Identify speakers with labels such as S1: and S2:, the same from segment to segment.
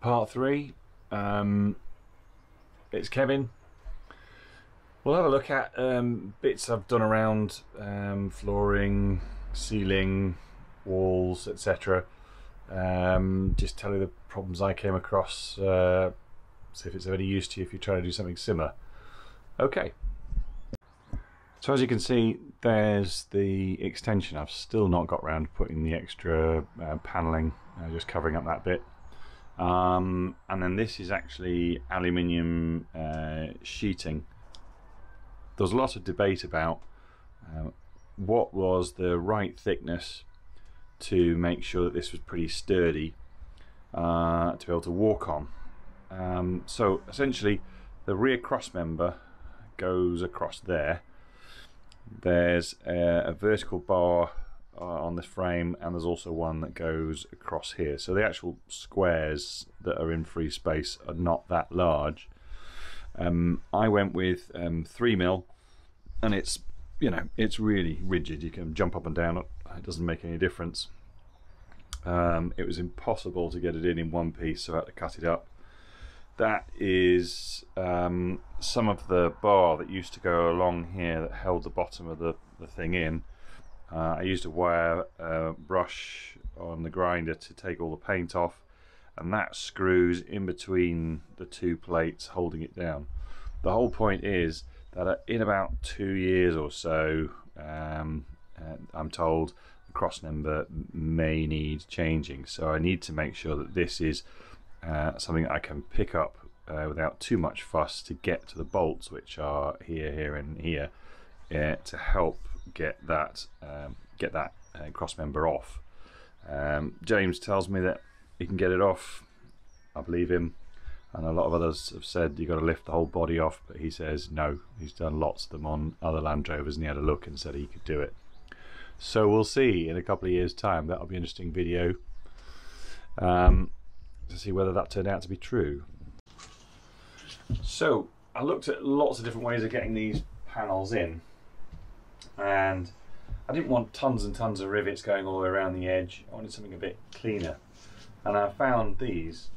S1: Part three. Um, it's Kevin. We'll have a look at um, bits I've done around um, flooring, ceiling, walls, etc. Um, just tell you the problems I came across. Uh, see if it's of any use to you if you try to do something similar. Okay. So as you can see, there's the extension. I've still not got around to putting the extra uh, paneling, uh, just covering up that bit. Um, and then this is actually aluminium uh, sheeting. There's a lot of debate about uh, what was the right thickness to make sure that this was pretty sturdy uh, to be able to walk on. Um, so essentially, the rear cross member goes across there there's a, a vertical bar uh, on this frame and there's also one that goes across here. So the actual squares that are in free space are not that large. Um, I went with um, 3 mil and it's you know it's really rigid. You can jump up and down it doesn't make any difference. Um, it was impossible to get it in in one piece so I had to cut it up. That is um, some of the bar that used to go along here that held the bottom of the, the thing in. Uh, I used a wire uh, brush on the grinder to take all the paint off and that screws in between the two plates holding it down. The whole point is that in about two years or so, um, uh, I'm told the cross member may need changing. So I need to make sure that this is uh, something I can pick up uh, without too much fuss to get to the bolts which are here, here and here uh, to help get that um, get that uh, cross member off. Um, James tells me that he can get it off. I believe him. And a lot of others have said you've got to lift the whole body off, but he says no. He's done lots of them on other Land Rovers and he had a look and said he could do it. So we'll see in a couple of years' time. That'll be an interesting video. Um, to see whether that turned out to be true. So I looked at lots of different ways of getting these panels in and I didn't want tons and tons of rivets going all the way around the edge. I wanted something a bit cleaner and I found these.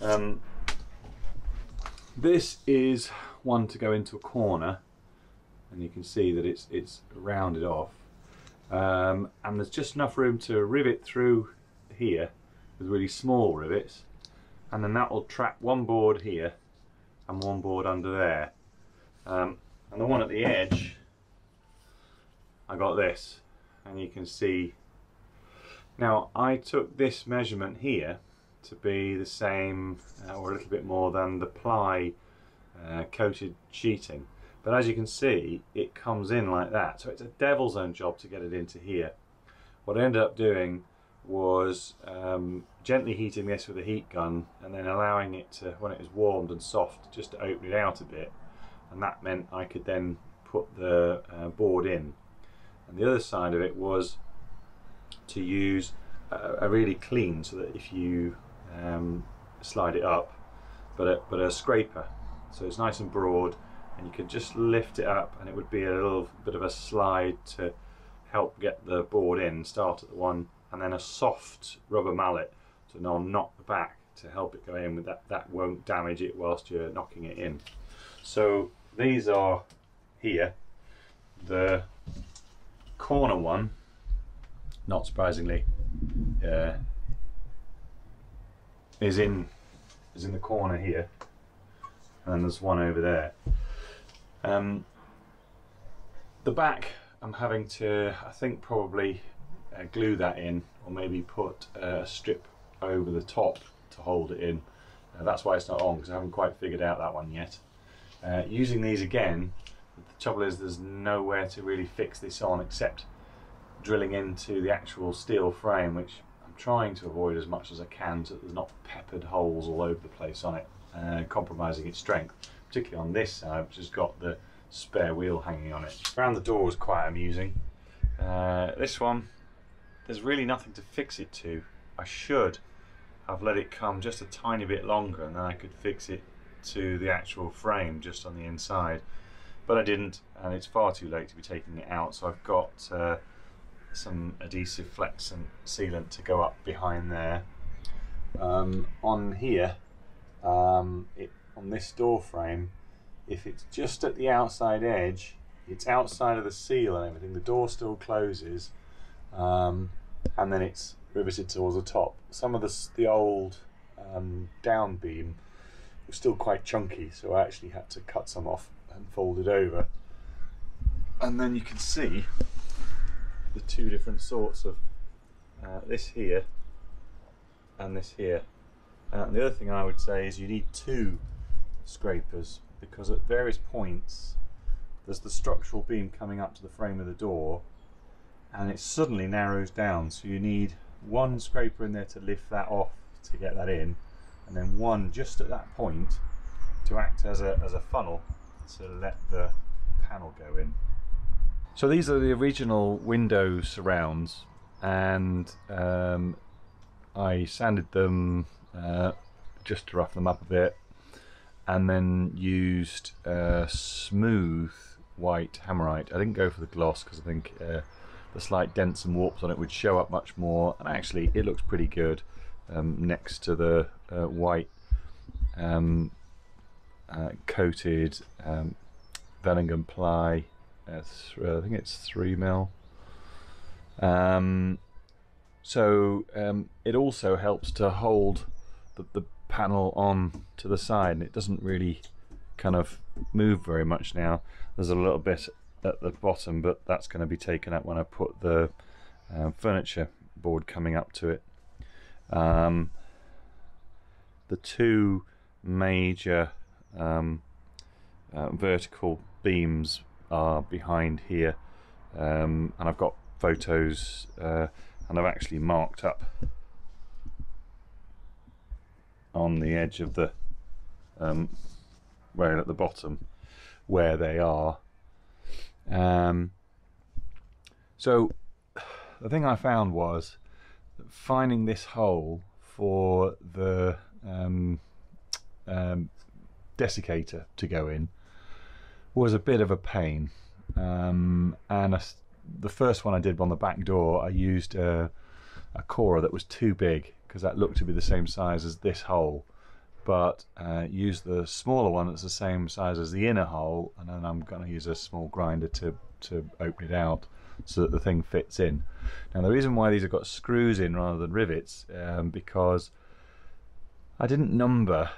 S1: Um, this is one to go into a corner and you can see that it's it's rounded off um, and there's just enough room to rivet through here with really small rivets and then that will trap one board here and one board under there um, and the one at the edge I got this. And you can see. Now I took this measurement here to be the same uh, or a little bit more than the ply uh, coated sheeting. But as you can see it comes in like that. So it's a devil's own job to get it into here. What I ended up doing was um, gently heating this with a heat gun and then allowing it to, when it was warmed and soft, just to open it out a bit. And that meant I could then put the uh, board in. And the other side of it was to use a, a really clean, so that if you um, slide it up, but a, but a scraper. So it's nice and broad and you could just lift it up and it would be a little bit of a slide to help get the board in, start at the one and then a soft rubber mallet to knock the back to help it go in with that that won't damage it whilst you're knocking it in so these are here the corner one not surprisingly uh, is in is in the corner here and there's one over there um, the back I'm having to I think probably uh, glue that in or maybe put a strip over the top to hold it in. Uh, that's why it's not on because I haven't quite figured out that one yet. Uh, using these again, the trouble is there's nowhere to really fix this on except drilling into the actual steel frame which I'm trying to avoid as much as I can so that there's not peppered holes all over the place on it, uh, compromising its strength, particularly on this side which has got the spare wheel hanging on it. Around the door is quite amusing. Uh, this one there's really nothing to fix it to. I should have let it come just a tiny bit longer and then I could fix it to the actual frame just on the inside but I didn't and it's far too late to be taking it out so I've got uh, some adhesive flex and sealant to go up behind there um, on here, um, it, on this door frame, if it's just at the outside edge, it's outside of the seal and everything, the door still closes, um, and then it's riveted towards the top. Some of the, the old um, down beam was still quite chunky, so I actually had to cut some off and fold it over. And then you can see the two different sorts of uh, this here and this here. Uh, and the other thing I would say is you need two scrapers because at various points there's the structural beam coming up to the frame of the door and it suddenly narrows down so you need one scraper in there to lift that off to get that in and then one just at that point to act as a, as a funnel to let the panel go in. So these are the original window surrounds and um, I sanded them uh, just to rough them up a bit and then used uh, smooth white hammerite. I didn't go for the gloss because I think uh, the slight dents and warps on it would show up much more and actually it looks pretty good um, next to the uh, white um, uh, coated um, Vellingham ply uh, I think it's 3 mil. Um, so um, it also helps to hold the, the panel on to the side and it doesn't really kind of move very much now. There's a little bit at the bottom but that's going to be taken up when I put the uh, furniture board coming up to it. Um, the two major um, uh, vertical beams are behind here. Um, and I've got photos uh, and I've actually marked up on the edge of the um, rail at the bottom where they are. Um, so the thing I found was finding this hole for the um, um, desiccator to go in was a bit of a pain um, and a, the first one I did on the back door I used a, a corer that was too big because that looked to be the same size as this hole but uh, use the smaller one that's the same size as the inner hole and then I'm going to use a small grinder to, to open it out so that the thing fits in. Now the reason why these have got screws in rather than rivets um, because I didn't number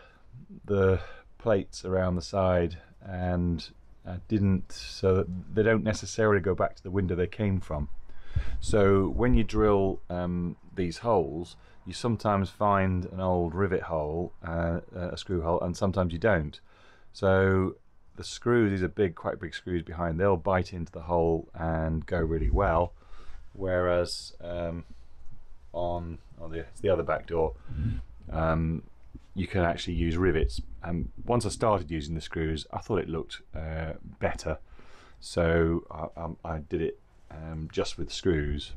S1: the plates around the side and I didn't so that they don't necessarily go back to the window they came from. So when you drill um, these holes you sometimes find an old rivet hole, uh, a screw hole, and sometimes you don't. So the screws, these are big, quite big screws behind, they'll bite into the hole and go really well. Whereas um, on, on the, the other back door, um, you can actually use rivets. And once I started using the screws, I thought it looked uh, better. So I, um, I did it um, just with screws.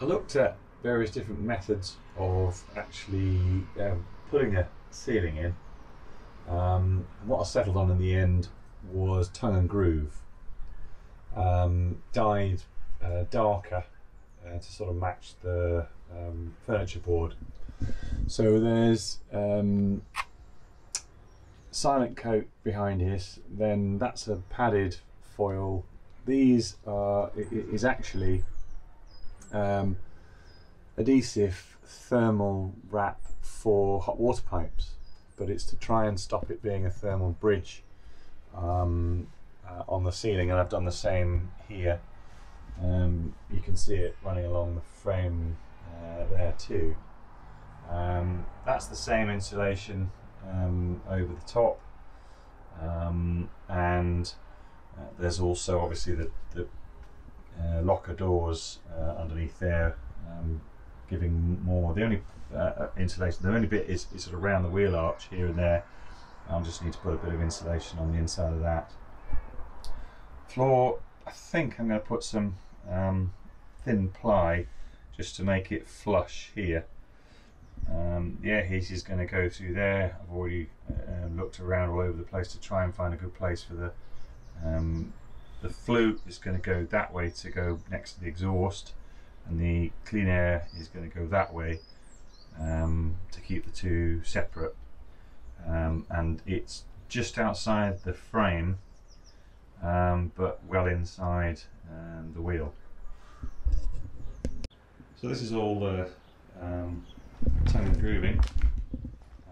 S1: I looked at various different methods of actually um, putting a ceiling in. Um, what I settled on in the end was tongue and groove, um, dyed uh, darker uh, to sort of match the um, furniture board. So there's um, silent coat behind this, then that's a padded foil. These are is actually um, adhesive thermal wrap for hot water pipes, but it's to try and stop it being a thermal bridge um, uh, on the ceiling, and I've done the same here. Um, you can see it running along the frame uh, there too. Um, that's the same insulation um, over the top, um, and uh, there's also obviously the, the uh, locker doors uh, underneath there um, giving more. The only uh, uh, insulation, the only bit is, is sort of around the wheel arch here and there. I'll just need to put a bit of insulation on the inside of that. Floor, I think I'm going to put some um, thin ply just to make it flush here. Um, the air heat is going to go through there. I've already uh, looked around all over the place to try and find a good place for the um, the flute is going to go that way to go next to the exhaust and the clean air is going to go that way um, to keep the two separate. Um, and it's just outside the frame, um, but well inside um, the wheel. So this is all the um, tongue grooving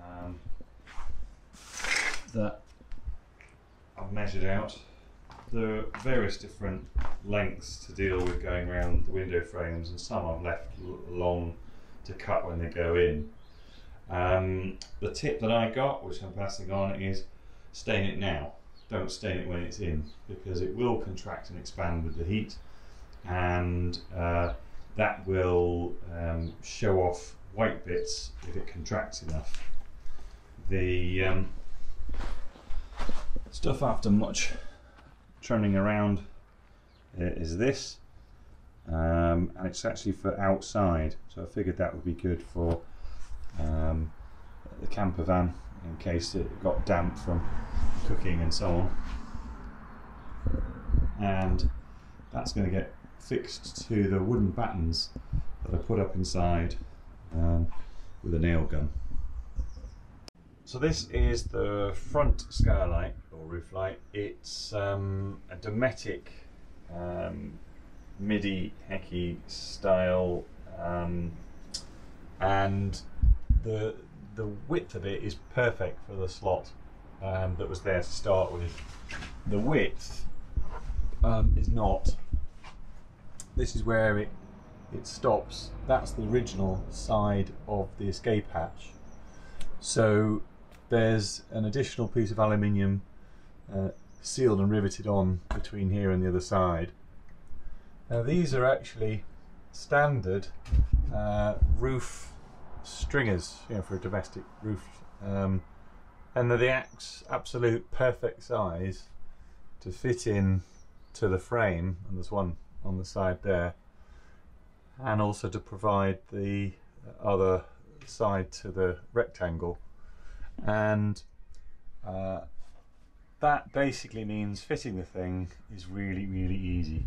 S1: um, that I've measured out. There are various different lengths to deal with going around the window frames, and some I've left long to cut when they go in. Um, the tip that I got, which I'm passing on, is stain it now. Don't stain it when it's in because it will contract and expand with the heat, and uh, that will um, show off white bits if it contracts enough. The um, stuff after much turning around is this. Um, and it's actually for outside so I figured that would be good for um, the camper van in case it got damp from cooking and so on. And that's going to get fixed to the wooden battens that I put up inside um, with a nail gun. So this is the front skylight or roof light. It's um, a Dometic um, MIDI Heki style um, and the the width of it is perfect for the slot um, that was there to start with. The width um, is not. This is where it it stops. That's the original side of the escape hatch. So there's an additional piece of aluminium uh, sealed and riveted on between here and the other side. Now these are actually standard uh, roof stringers, you know, for a domestic roof, um, and they're the absolute perfect size to fit in to the frame. And there's one on the side there, and also to provide the other side to the rectangle. And uh, that basically means fitting the thing is really really easy.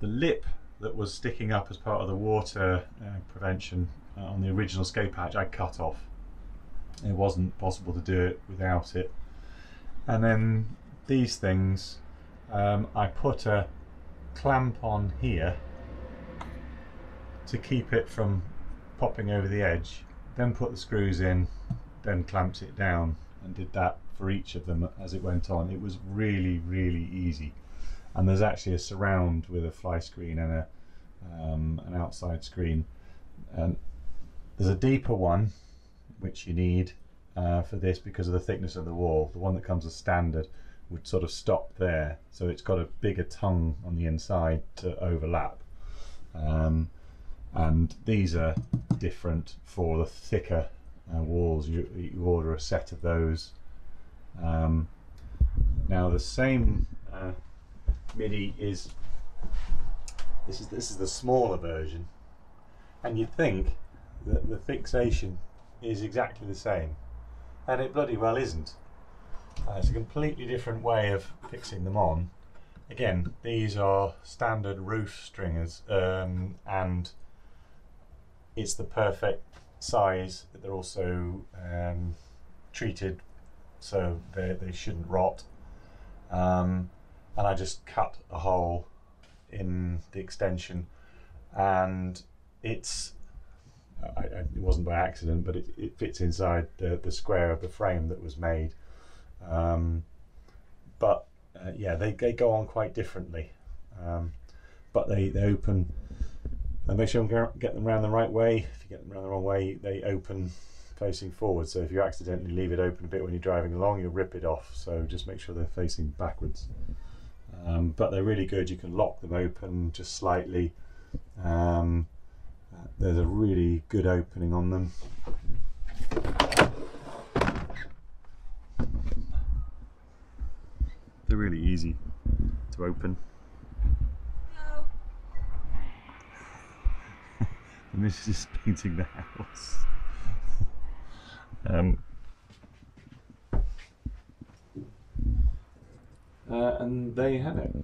S1: The lip that was sticking up as part of the water uh, prevention uh, on the original escape hatch I cut off. It wasn't possible to do it without it. And then these things um, I put a clamp on here to keep it from popping over the edge then put the screws in then clamped it down and did that for each of them as it went on. It was really, really easy. And there's actually a surround with a fly screen and a um, an outside screen. And there's a deeper one which you need uh, for this because of the thickness of the wall. The one that comes as standard would sort of stop there. So it's got a bigger tongue on the inside to overlap. Um, and these are different for the thicker uh, walls. You, you, order a set of those. Um, now the same uh, MIDI is this is this is the smaller version. And you'd think that the fixation is exactly the same. And it bloody well isn't. Uh, it's a completely different way of fixing them on. Again these are standard roof stringers um, and it's the perfect size. They're also um, treated so they, they shouldn't rot. Um, and I just cut a hole in the extension and it's I, I, it wasn't by accident but it, it fits inside the, the square of the frame that was made um, but uh, yeah they, they go on quite differently um, but they, they open and make sure you get them around the right way. If you get them around the wrong way, they open facing forward. So if you accidentally leave it open a bit when you're driving along, you'll rip it off. So just make sure they're facing backwards. Um, but they're really good. You can lock them open just slightly. Um, there's a really good opening on them. They're really easy to open. And this is just painting the house. um, uh, and there you have it.